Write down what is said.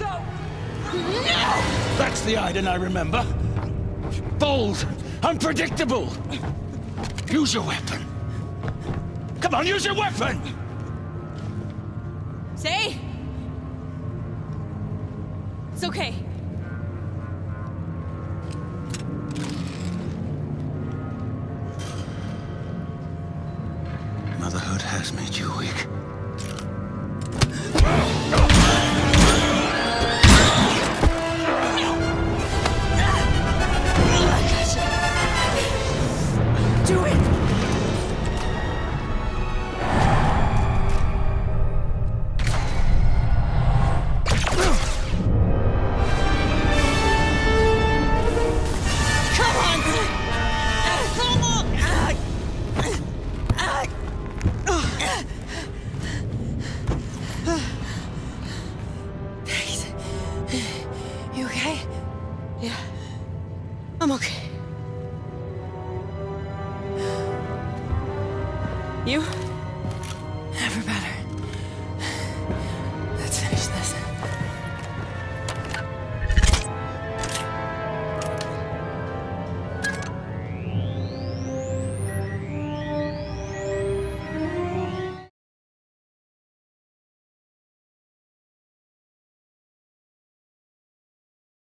go! That's the Iden I remember. Bold, unpredictable. Use your weapon. Come on, use your weapon! Zay! It's okay. Motherhood has made you weak. I'm okay. You?